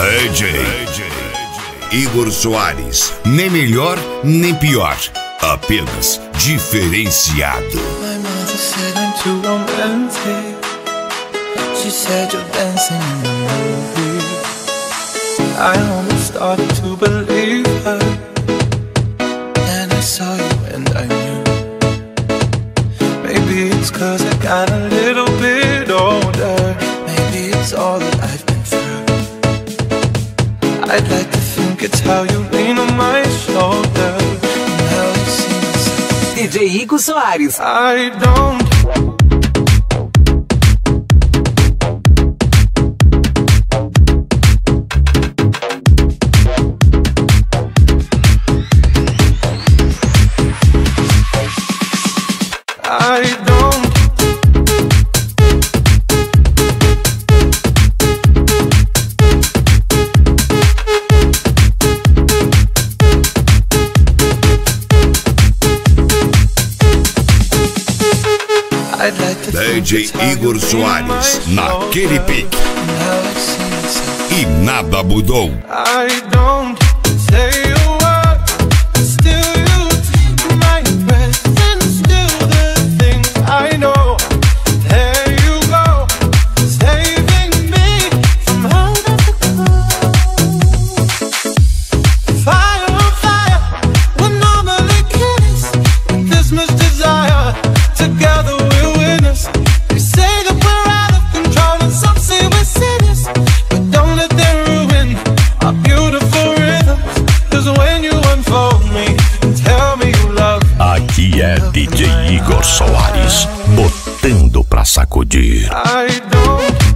DJ Igor Soares. Nem melhor, nem pior. Apenas diferenciado. My mother said I'm too romantic. She said you're dancing in the movie. I almost started to believe her. Then I saw you and I knew. Maybe it's cause I got a little bit older. Maybe it's all that I've. I'd like to think it's how you lean on my shoulder. DJ Igor Soares. I don't DJ Igor Soares, naquele pique. E nada mudou. I don't DJ Igor Soares, botando pra sacudir. I don't